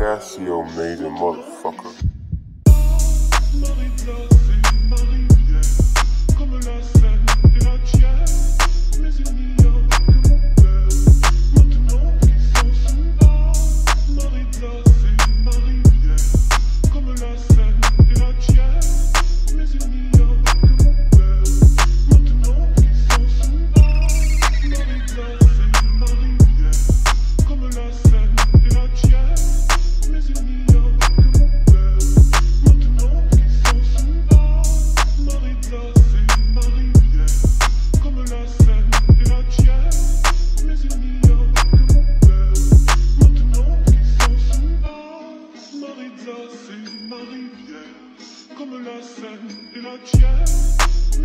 Casio made a motherfucker.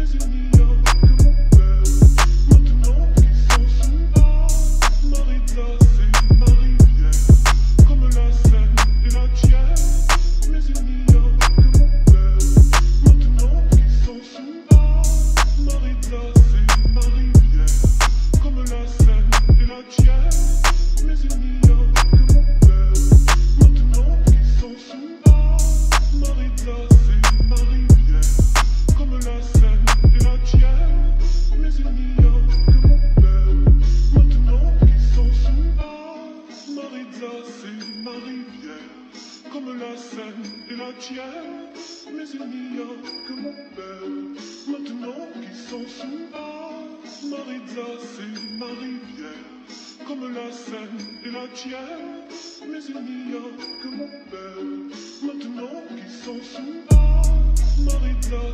Tienne, mais il ma Marie-Claire, c'est ma rivière, comme la Seine et la tienne, mais il n'y a que mon père. Maintenant qu'ils sont sous Marie-Claire, c'est ma rivière, comme la Seine et la tienne, mais il n'y a que mon père. Maintenant qu'ils sont sous Marie-Claire,